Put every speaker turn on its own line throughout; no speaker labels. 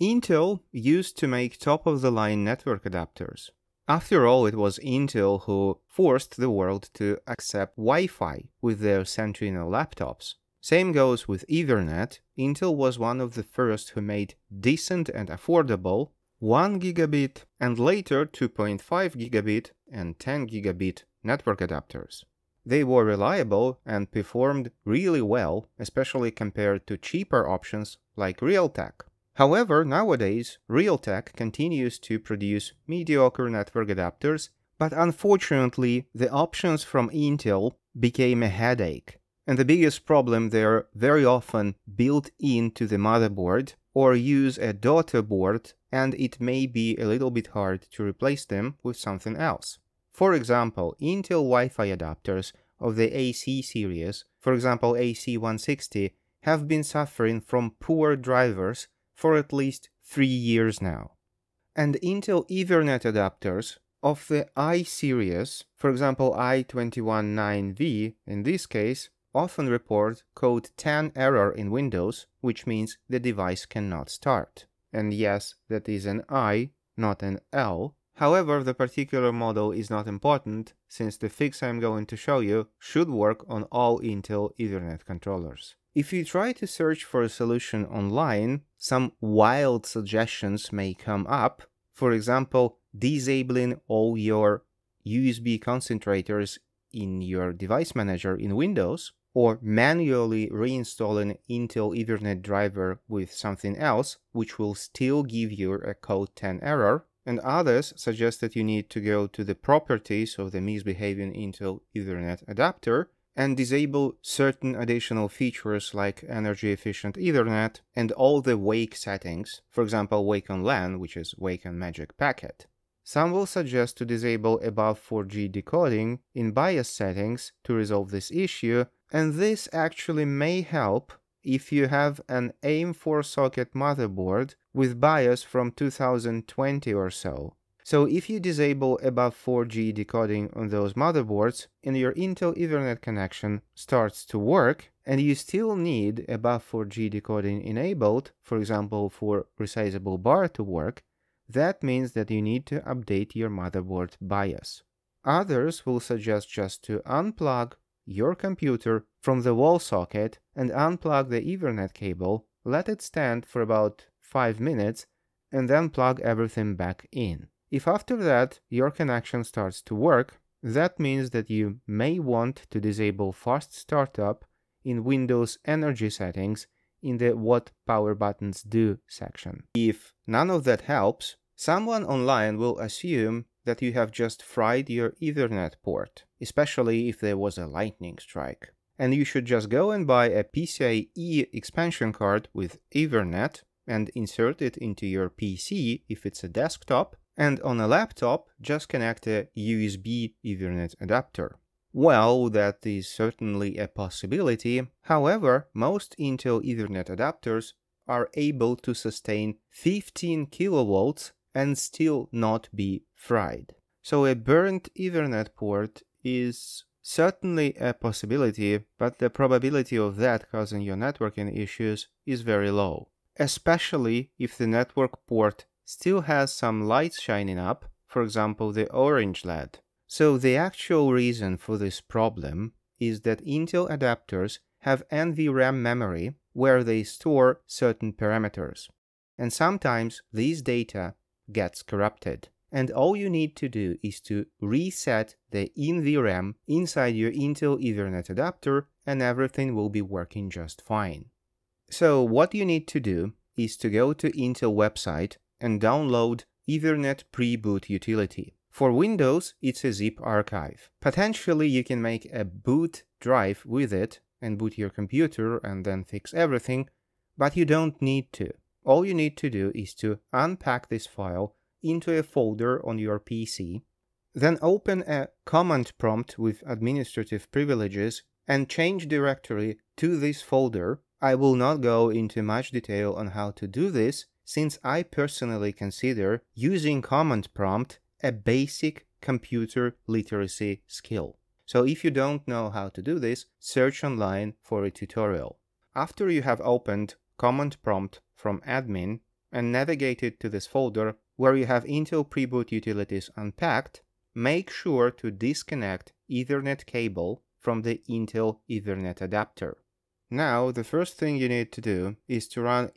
Intel used to make top-of-the-line network adapters. After all, it was Intel who forced the world to accept Wi-Fi with their Centrino laptops. Same goes with Ethernet. Intel was one of the first who made decent and affordable 1 gigabit and later 2.5 gigabit and 10 gigabit network adapters. They were reliable and performed really well, especially compared to cheaper options like Realtek. However, nowadays, Realtek continues to produce mediocre network adapters, but unfortunately, the options from Intel became a headache. And the biggest problem they're very often built into the motherboard or use a daughter board and it may be a little bit hard to replace them with something else. For example, Intel Wi-Fi adapters of the AC series, for example AC160, have been suffering from poor drivers for at least three years now. And Intel Ethernet adapters of the i series, for example i219V in this case, often report code 10 error in Windows, which means the device cannot start. And yes, that is an I, not an L, However, the particular model is not important, since the fix I'm going to show you should work on all Intel Ethernet controllers. If you try to search for a solution online, some wild suggestions may come up, for example, disabling all your USB concentrators in your device manager in Windows, or manually reinstalling Intel Ethernet driver with something else, which will still give you a code 10 error, and others suggest that you need to go to the properties of the misbehaving Intel Ethernet adapter and disable certain additional features like energy efficient Ethernet and all the wake settings, for example wake on LAN, which is wake on magic packet. Some will suggest to disable above 4G decoding in BIOS settings to resolve this issue, and this actually may help if you have an AM4 socket motherboard with BIOS from 2020 or so. So if you disable above 4G decoding on those motherboards and your Intel Ethernet connection starts to work and you still need above 4G decoding enabled, for example for resizable bar to work, that means that you need to update your motherboard BIOS. Others will suggest just to unplug your computer from the wall socket and unplug the Ethernet cable, let it stand for about 5 minutes, and then plug everything back in. If after that your connection starts to work, that means that you may want to disable fast startup in Windows energy settings in the what power buttons do section. If none of that helps, someone online will assume that you have just fried your Ethernet port, especially if there was a lightning strike. And you should just go and buy a PCIe expansion card with Ethernet and insert it into your PC if it's a desktop, and on a laptop just connect a USB Ethernet adapter. Well, that is certainly a possibility, however, most Intel Ethernet adapters are able to sustain 15 kilovolts and still not be fried. So a burnt Ethernet port is certainly a possibility, but the probability of that causing your networking issues is very low, especially if the network port still has some lights shining up, for example the orange LED. So the actual reason for this problem is that Intel adapters have NVRAM memory where they store certain parameters. And sometimes these data gets corrupted. And all you need to do is to reset the NVRAM inside your Intel Ethernet adapter and everything will be working just fine. So what you need to do is to go to Intel website and download Ethernet pre-boot utility. For Windows, it's a zip archive. Potentially you can make a boot drive with it and boot your computer and then fix everything, but you don't need to. All you need to do is to unpack this file into a folder on your PC, then open a command prompt with administrative privileges and change directory to this folder. I will not go into much detail on how to do this since I personally consider using command prompt a basic computer literacy skill. So if you don't know how to do this, search online for a tutorial. After you have opened command prompt from admin and navigated to this folder where you have Intel Preboot Utilities unpacked, make sure to disconnect Ethernet cable from the Intel Ethernet adapter. Now, the first thing you need to do is to run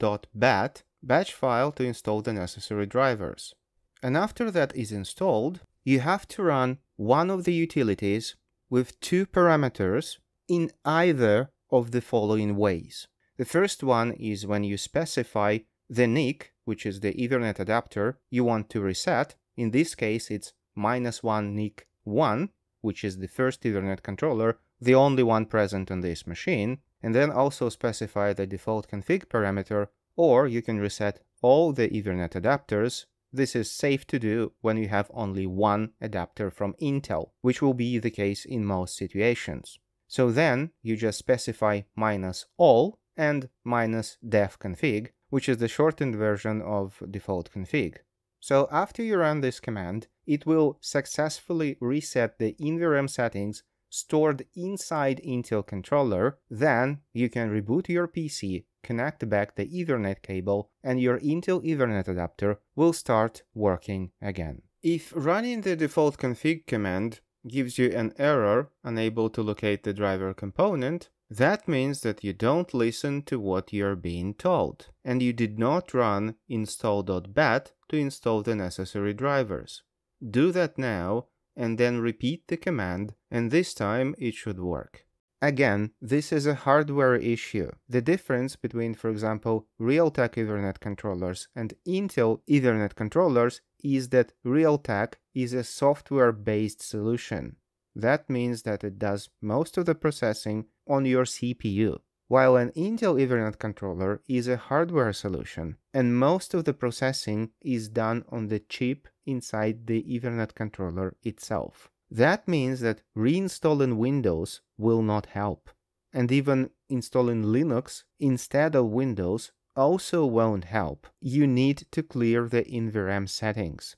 install.bat batch file to install the necessary drivers. And after that is installed, you have to run one of the utilities with two parameters in either of the following ways. The first one is when you specify the NIC, which is the Ethernet adapter you want to reset. In this case, it's minus 1 NIC 1, which is the first Ethernet controller, the only one present on this machine, and then also specify the default config parameter, or you can reset all the Ethernet adapters. This is safe to do when you have only one adapter from Intel, which will be the case in most situations. So then you just specify minus all and minus def config, which is the shortened version of default config. So after you run this command, it will successfully reset the NVRAM settings stored inside Intel controller, then you can reboot your PC, connect back the Ethernet cable, and your Intel Ethernet adapter will start working again. If running the default config command gives you an error, unable to locate the driver component, that means that you don't listen to what you're being told, and you did not run install.bat to install the necessary drivers. Do that now, and then repeat the command, and this time it should work. Again, this is a hardware issue. The difference between, for example, Realtek Ethernet controllers and Intel Ethernet controllers is that Realtek is a software-based solution. That means that it does most of the processing on your CPU, while an Intel Ethernet controller is a hardware solution, and most of the processing is done on the chip inside the Ethernet controller itself. That means that reinstalling Windows will not help. And even installing Linux instead of Windows also won't help. You need to clear the NVRAM settings.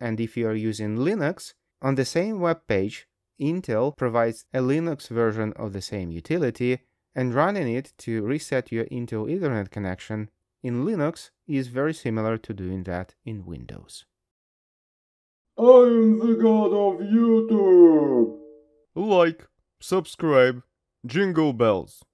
And if you are using Linux, on the same web page, Intel provides a Linux version of the same utility, and running it to reset your Intel Ethernet connection in Linux is very similar to doing that in Windows.
I'm the god of YouTube.
Like, subscribe, jingle bells.